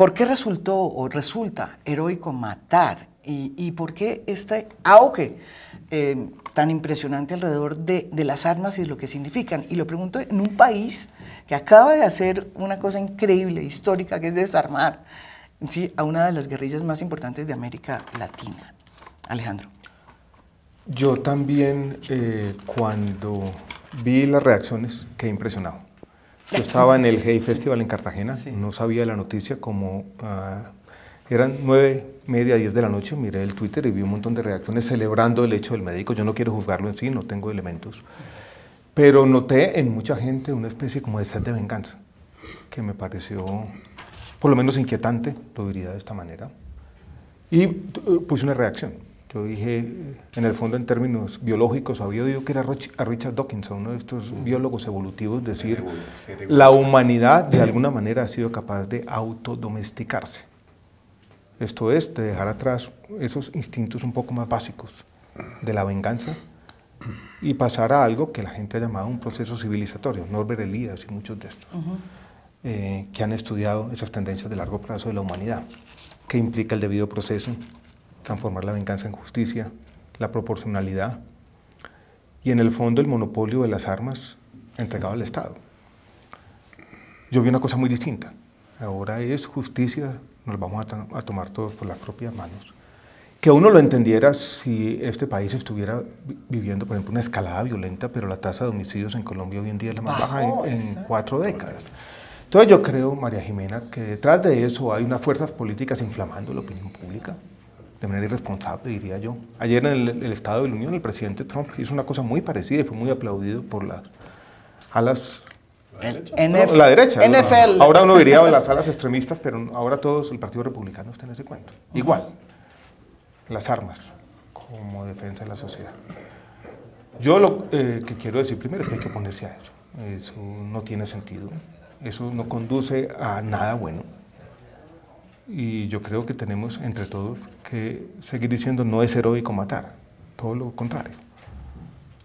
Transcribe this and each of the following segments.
¿Por qué resultó o resulta heroico matar? ¿Y, por qué este auge eh, tan impresionante alrededor de, de, las armas y de lo que significan? Y lo pregunto en un país que acaba de hacer una cosa increíble, histórica, que es desarmar ¿sí? a una de las guerrillas más importantes de América Latina. Alejandro. Yo también, eh, cuando vi las reacciones, quedé impresionado. Yo estaba en el Hey Festival en Cartagena, no sabía la noticia, como ah, eran nueve, media, diez de la noche, miré el Twitter y vi un montón de reacciones celebrando el hecho del médico. Yo no quiero juzgarlo en sí, no tengo elementos. Pero noté en mucha gente una especie como de sed de venganza, que me pareció por lo menos inquietante, lo diría de esta manera. Y eh, puse una reacción. Yo dije, en el fondo en términos biológicos, había oído que era a Richard Dawkins, uno de estos biólogos evolutivos, decir, la humanidad de alguna manera ha sido capaz de autodomesticarse. Esto es, de dejar atrás esos instintos un poco más básicos de la venganza y pasar a algo que la gente ha llamado un proceso civilizatorio, Norbert Elias y muchos de estos, eh, que han estudiado esas tendencias de largo plazo de la humanidad, que implica el debido proceso, transformar la venganza en justicia, la proporcionalidad y en el fondo el monopolio de las armas entregado al Estado. Yo vi una cosa muy distinta. Ahora es justicia, nos vamos a, tomar todos por las propias manos. Que uno lo entendiera si este país estuviera viviendo, por ejemplo, una escalada violenta, pero la tasa de homicidios en Colombia hoy en día es la más baja en, cuatro décadas. Entonces yo creo, María Jimena, que detrás de eso hay unas fuerzas políticas inflamando la opinión pública, de manera irresponsable, diría yo. Ayer en el, Estado de la Unión, el presidente Trump hizo una cosa muy parecida y fue muy aplaudido por las alas... la derecha. NFL. Ahora uno diría las alas extremistas, pero ahora todos, el Partido Republicano está en ese cuento. Igual, las armas como defensa de la sociedad. Yo lo eh, que quiero decir primero es que hay que oponerse a eso. Eso no tiene sentido. Eso no conduce a nada bueno y yo creo que tenemos entre todos que seguir diciendo no es heroico matar, todo lo contrario.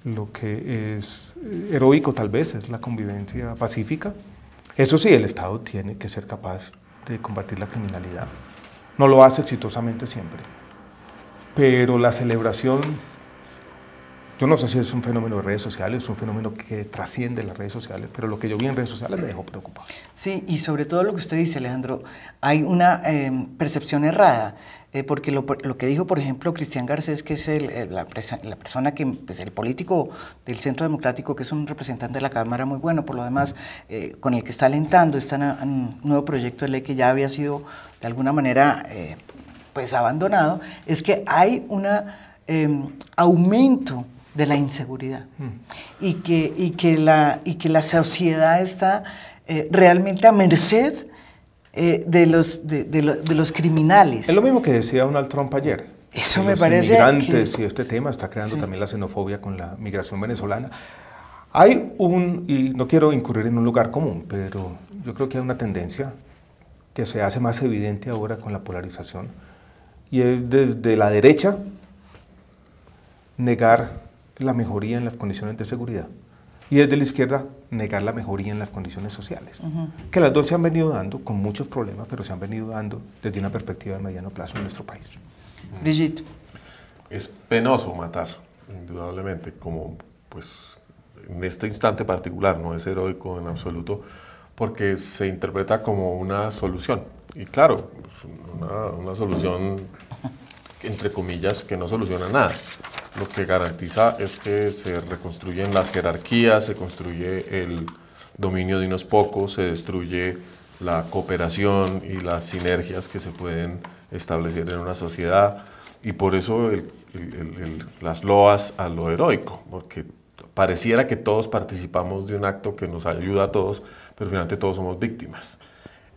Lo que es heroico tal vez es la convivencia pacífica. Eso sí, el Estado tiene que ser capaz de combatir la criminalidad. No lo hace exitosamente siempre, pero la celebración yo no sé si es un fenómeno de redes sociales, es un fenómeno que trasciende las redes sociales, pero lo que yo vi en redes sociales me dejó preocupado. Sí, y sobre todo lo que usted dice, Alejandro, hay una em, percepción errada, eh, porque lo, que dijo, por ejemplo, Cristian Garcés, que es la, persona que, pues, el político del Centro Democrático, que es un representante de la Cámara muy bueno, por lo demás, eh, con el que está alentando este nuevo proyecto de ley que ya había sido de alguna manera eh, pues abandonado, es que hay un em, aumento de la inseguridad y, que, y, que la, y que la sociedad está eh, realmente a merced eh, de, los, de, los criminales. Es lo mismo que decía Donald Trump ayer. Eso me parece. Inmigrantes y este tema está creando también la xenofobia con la migración venezolana. Hay un, y no quiero incurrir en un lugar común, pero yo creo que hay una tendencia que se hace más evidente ahora con la polarización, y es desde la derecha negar la mejoría en las condiciones de seguridad y desde la izquierda negar la mejoría en las condiciones sociales, que las dos se han venido dando con muchos problemas, pero se han venido dando desde una perspectiva de mediano plazo en nuestro país. Brigitte. Es penoso matar, indudablemente, como pues en este instante particular no es heroico en absoluto, porque se interpreta como una solución. Y claro, una, una solución entre comillas que no soluciona nada lo que garantiza es que se reconstruyen las jerarquías, se construye el dominio de unos pocos, se destruye la cooperación y las sinergias que se pueden establecer en una sociedad y por eso las loas a lo heroico, porque pareciera que todos participamos de un acto que nos ayuda a todos, pero finalmente todos somos víctimas.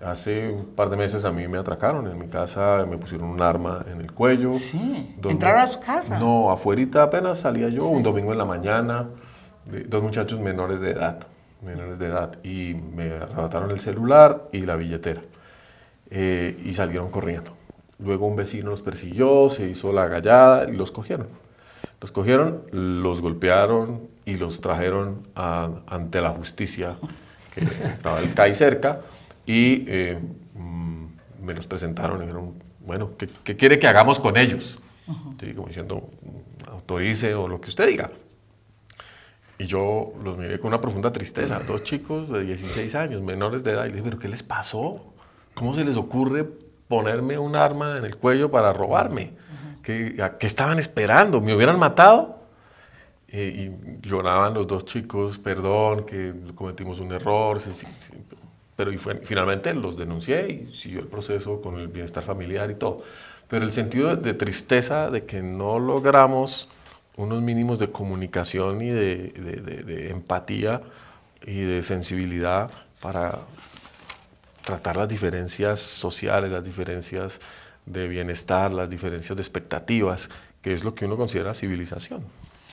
Hace un par de meses a mí me atracaron en mi casa, me pusieron un arma en el cuello. Sí, ¿entraron a su casa? No, afuera apenas salía yo, un domingo en la mañana, dos muchachos menores de edad, menores de edad, y me arrebataron el celular y la billetera, eh, y salieron corriendo. Luego un vecino los persiguió, se hizo la gallada y los cogieron. Los cogieron, los golpearon y los trajeron ante la justicia, que estaba el CAI cerca, y eh, mm, me los presentaron y dijeron, bueno, ¿qué, quiere que hagamos con ellos? como diciendo, autorice o lo que usted diga. Y yo los miré con una profunda tristeza, dos chicos de 16 años, menores de edad, y les dije, pero ¿qué les pasó? ¿Cómo se les ocurre ponerme un arma en el cuello para robarme? ¿Qué, estaban esperando? ¿Me hubieran matado? Eh, y lloraban los dos chicos, perdón, que cometimos un error, pero y finalmente los denuncié y siguió el proceso con el bienestar familiar y todo. Pero el sentido de, tristeza de que no logramos unos mínimos de comunicación y de, empatía y de sensibilidad para tratar las diferencias sociales, las diferencias de bienestar, las diferencias de expectativas, que es lo que uno considera civilización.